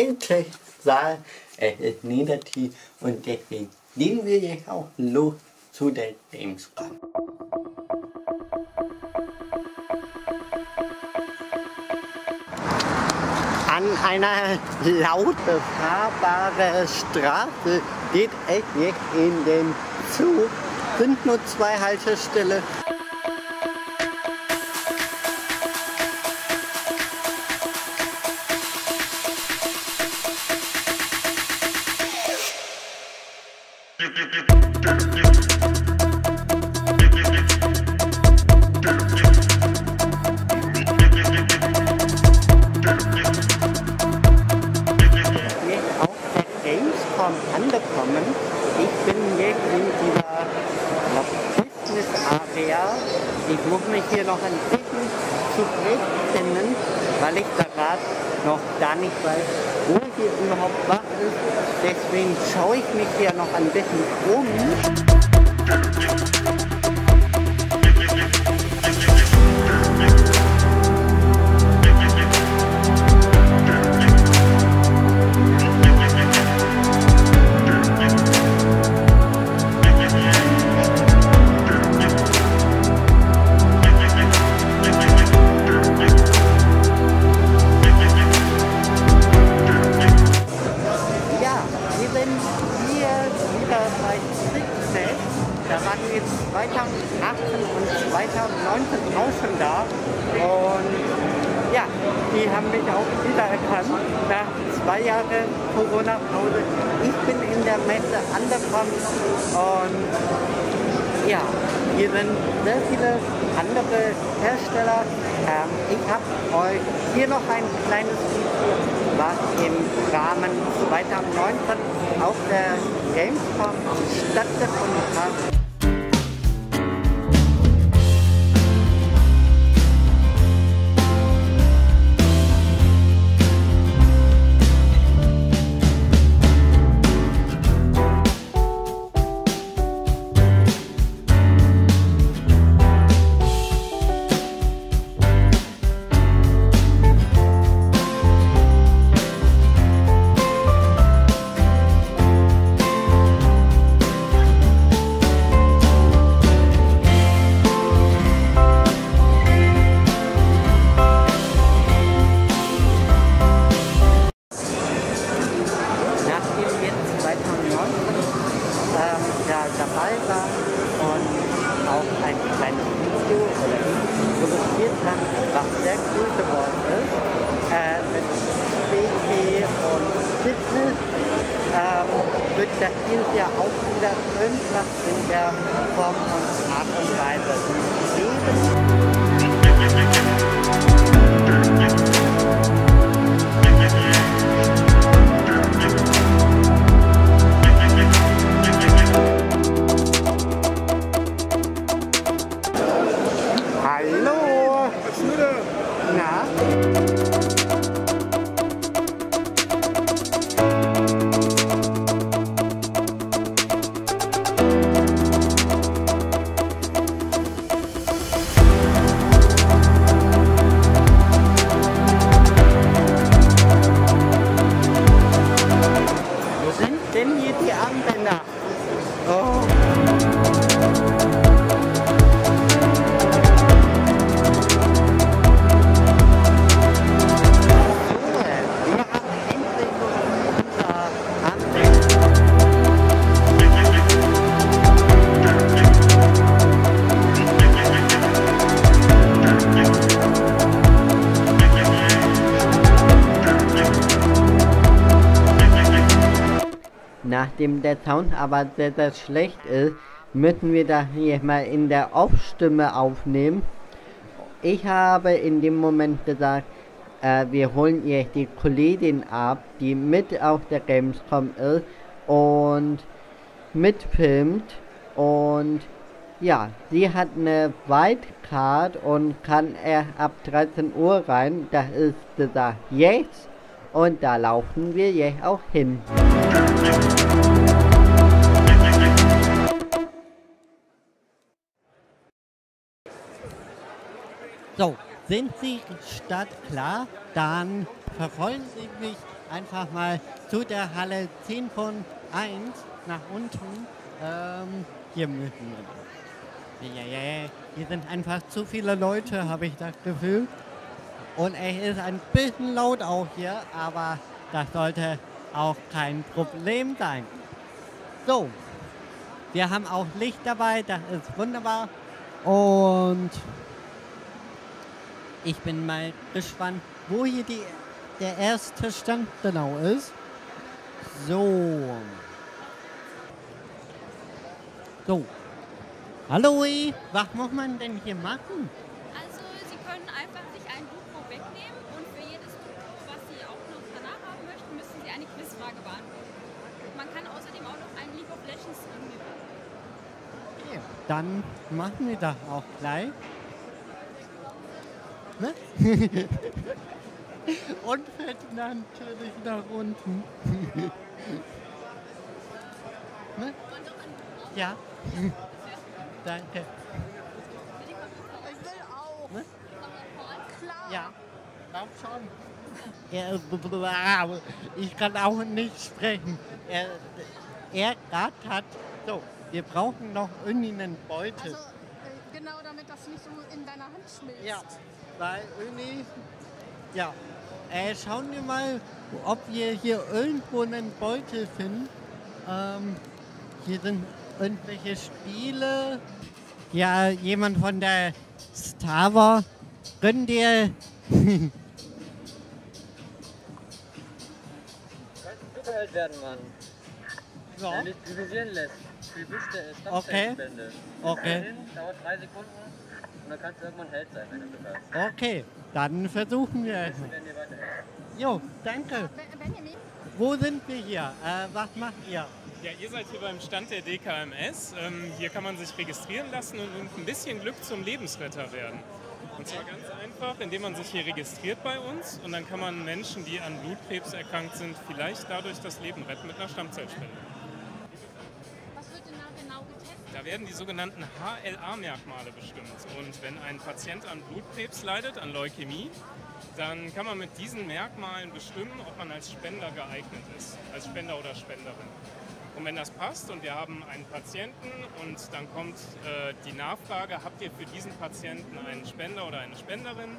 Ältesaal. Es ist negativ und deswegen gehen wir jetzt auch los zu der Gamescom. An einer laut befahrbaren Straße geht es jetzt in den Zug. Sind nur zwei Haltestellen. Deswegen schaue ich mich hier noch ein bisschen um. Ja, sind sehr viele andere Hersteller. Ähm, ich habe euch hier noch ein kleines Video, was im Rahmen 2019 auf der Gamescom stattgefunden hat. Nachdem der Sound aber sehr, sehr schlecht ist, müssen wir das hier mal in der Off-Stimme aufnehmen. Ich habe in dem Moment gesagt, äh, wir holen ihr die Kollegin ab, die mit auf der Gamescom ist und mitfilmt. Und ja, sie hat eine Wildcard und kann erst ab 13 Uhr rein. Das ist gesagt jetzt. Und da laufen wir jetzt auch hin. So, sind Sie startklar? Dann verfolgen Sie mich einfach mal zu der Halle 10 von 1 nach unten. Ähm, hier müssen wir. Ja, ja, ja. Hier sind einfach zu viele Leute, habe ich das Gefühl. Und es ist ein bisschen laut auch hier, aber das sollte auch kein Problem sein. So, wir haben auch Licht dabei, das ist wunderbar. Und ich bin mal gespannt, wo hier die, der erste Stand genau ist. So. So. Hallo, was muss man denn hier machen? Also Sie können einfach sich ein Duplo wegnehmen und für jedes Duplo, was Sie auch noch danach haben möchten, müssen Sie eine Quizfrage beantworten. Man kann außerdem auch noch ein League of Legends angeben. Okay, dann machen wir das auch gleich. Ne? Und fällt natürlich nach unten. ne? Ja. Danke. Ich will auch. Ne? Klar. Ja, glaub schon. Ich kann auch nicht sprechen. Er, er grad hat. So, wir brauchen noch irgendwie einen Beutel. Also, äh, genau damit das nicht so in deiner Hand schmilzt. Ja, weil irgendwie. Ja, äh, schauen wir mal, ob wir hier irgendwo einen Beutel finden. Ähm, hier sind irgendwelche Spiele. Ja, jemand von der Star Wars. Gönn dir. Superheld werden, Mann. Ja. Der dich visualisieren lässt. Viel Büste ist Okay. Okay. Dahin, dauert drei Sekunden und dann kannst du irgendwann Held sein, wenn du Glück hast. Okay, dann versuchen wir es. Jo, danke. Benjamin, Wo sind wir hier? Äh, was macht ihr? Ja, ihr seid hier beim Stand der DKMS. Ähm, hier kann man sich registrieren lassen und mit ein bisschen Glück zum Lebensretter werden. Und zwar ganz einfach, indem man sich hier registriert bei uns und dann kann man Menschen, die an Blutkrebs erkrankt sind, vielleicht dadurch das Leben retten mit einer Stammzellspende. Da werden die sogenannten HLA-Merkmale bestimmt. Und wenn ein Patient an Blutkrebs leidet, an Leukämie, dann kann man mit diesen Merkmalen bestimmen, ob man als Spender geeignet ist, als Spender oder Spenderin. Und wenn das passt und wir haben einen Patienten und dann kommt äh, die Nachfrage, habt ihr für diesen Patienten einen Spender oder eine Spenderin,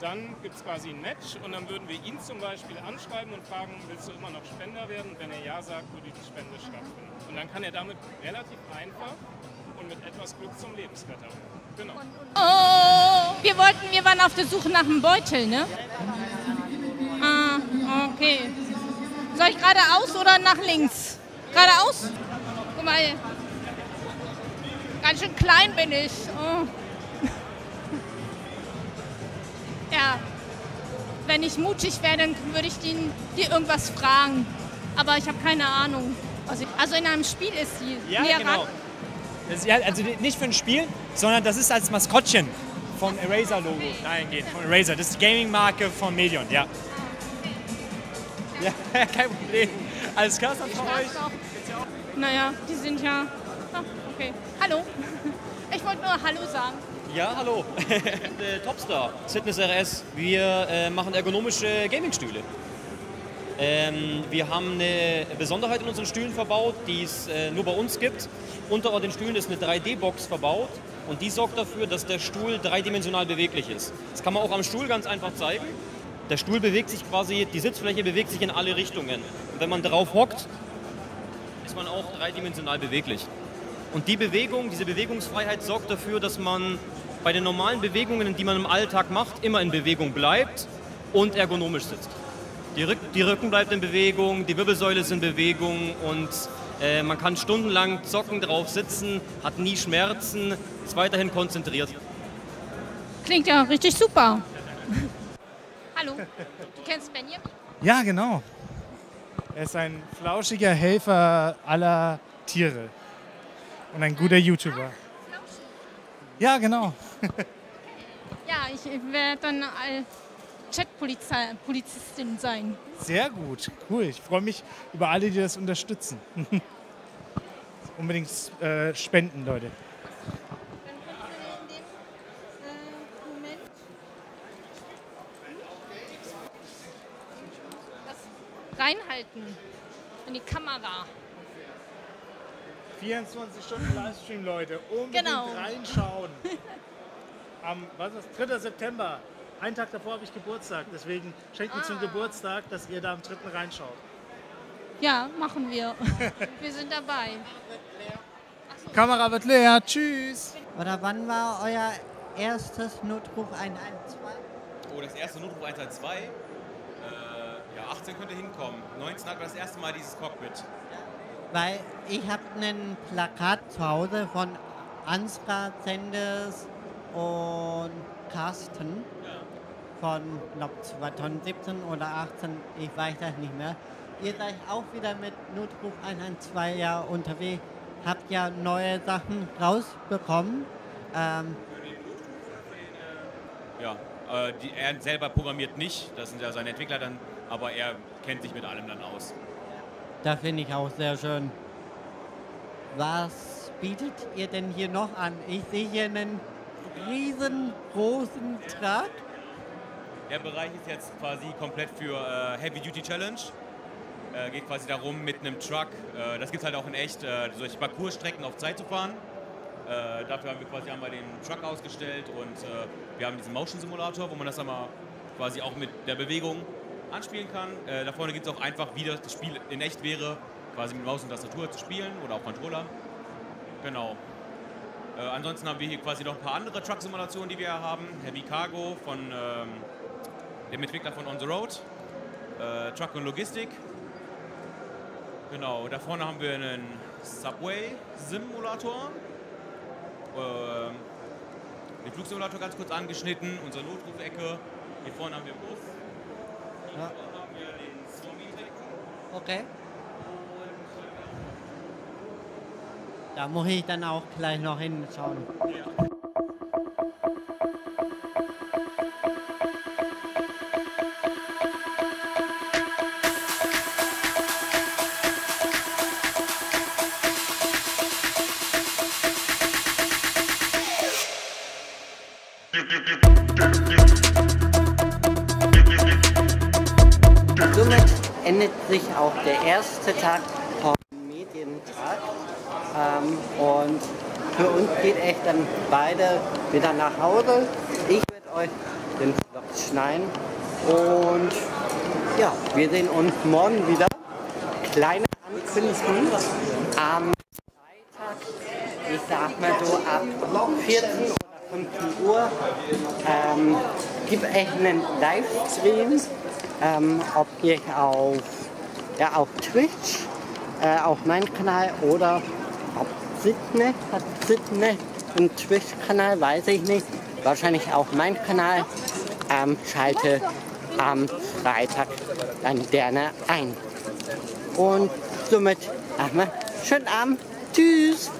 dann gibt es quasi ein Match und dann würden wir ihn zum Beispiel anschreiben und fragen, willst du immer noch Spender werden? Wenn er ja sagt, würde die Spende stattfinden. Und dann kann er damit relativ einfach und mit etwas Glück zum Lebensretter. Genau. Oh, wir wollten, wir waren auf der Suche nach einem Beutel, ne? Ah, okay. Soll ich geradeaus oder nach links? Geradeaus? Guck mal. Ganz schön klein bin ich. Oh. Ja. Wenn ich mutig wäre, dann würde ich dir irgendwas fragen. Aber ich habe keine Ahnung. Also, also in einem Spiel ist sie. Ja, näher genau. ist, ja, also nicht für ein Spiel, sondern das ist als Maskottchen vom Eraser-Logo dahingehend. Von Eraser. Das ist die Gaming-Marke von Medion, ja. Ja, kein Problem. Alles klar, dann für euch. Naja, die sind ja. Ah, okay. Hallo. Ich wollte nur Hallo sagen. Ja, hallo. Topstar, Fitness RS. Wir äh, machen ergonomische Gamingstühle. Ähm, wir haben eine Besonderheit in unseren Stühlen verbaut, die es äh, nur bei uns gibt. Unter den Stühlen ist eine 3D-Box verbaut und die sorgt dafür, dass der Stuhl dreidimensional beweglich ist. Das kann man auch am Stuhl ganz einfach zeigen. Der Stuhl bewegt sich quasi, die Sitzfläche bewegt sich in alle Richtungen. Und wenn man drauf hockt, ist man auch dreidimensional beweglich. Und die Bewegung, diese Bewegungsfreiheit sorgt dafür, dass man bei den normalen Bewegungen, die man im Alltag macht, immer in Bewegung bleibt und ergonomisch sitzt. Die, Rück die Rücken bleibt in Bewegung, die Wirbelsäule ist in Bewegung und äh, man kann stundenlang zocken, drauf sitzen, hat nie Schmerzen, ist weiterhin konzentriert. Klingt ja richtig super. Hallo. Du kennst Benjamin? Ja, genau. Er ist ein flauschiger Helfer aller Tiere. Und ein guter YouTuber. Ja, genau. Ja, ich werde dann Chatpolizistin sein. Sehr gut. Cool. Ich freue mich über alle, die das unterstützen. Unbedingt äh, spenden, Leute. Wir in die Kamera. 24 Stunden Livestream, Leute. Unbedingt Genau. reinschauen. Am was ist das? 3. September. Einen Tag davor habe ich Geburtstag. Deswegen schenkt mir zum Ah. Geburtstag, dass ihr da am 3. reinschaut. Ja, machen wir. wir sind dabei. Kamera wird leer. Tschüss. Oder wann war euer erstes Notruf 112? Oh, das erste Notruf 112. Äh, ja, 18 könnte hinkommen. 19 hatten wir das erste Mal dieses Cockpit. Weil ich habe ein Plakat zu Hause von Ansgar Zenders und Carsten von glaub, 2017 oder 18, ich weiß das nicht mehr. Ihr seid auch wieder mit Notruf 112 ja unterwegs, habt ja neue Sachen rausbekommen. Ähm, Ja, äh, die, er selber programmiert nicht, das sind ja seine Entwickler dann, aber er kennt sich mit allem dann aus. das finde ich auch sehr schön. Was bietet ihr denn hier noch an? Ich sehe hier einen riesengroßen Truck. Der Bereich ist jetzt quasi komplett für äh, Heavy Duty Challenge. Äh, geht quasi darum, mit einem Truck, äh, das gibt es halt auch in echt, äh, solche Parcoursstrecken auf Zeit zu fahren. Äh, dafür haben wir quasi einmal den Truck ausgestellt und äh, wir haben diesen Motion Simulator, wo man das einmal quasi auch mit der Bewegung anspielen kann. Da vorne gibt es auch einfach, wie das Spiel in echt wäre, quasi mit Maus und Tastatur zu spielen oder auch Controller. Genau. Äh, ansonsten haben wir hier quasi noch ein paar andere Truck-Simulationen, die wir haben. Heavy Cargo von ähm, dem Entwickler von On the Road. Äh, Truck und Logistik. Genau, da vorne haben wir einen Subway-Simulator. Ähm, den Flugsimulator ganz kurz angeschnitten, unsere Notrufecke. Hier vorne haben wir einen Bus. Hier Ja. vorne haben wir den Zombie-Detektor. Okay. Da muss ich dann auch gleich noch hinschauen. Somit endet sich auch der erste Tag vom Medientag. Ähm, und für uns geht echt dann beide wieder nach Hause. Ich werde euch den Vlog schneiden. Und ja, wir sehen uns morgen wieder. Kleine Ankündigung am Freitag, ich sag mal so ab 14 oder 15 Uhr, ähm, gibt einen Livestream ähm, ob ihr auf, ja, auf Twitch, äh, auf meinem Kanal oder ob Sydney, hat Sydney einen Twitch-Kanal, weiß ich nicht. Wahrscheinlich auch mein Kanal. Ähm, schalte am Freitag dann gerne ein. Und somit, ach mal, schönen Abend. Tschüss.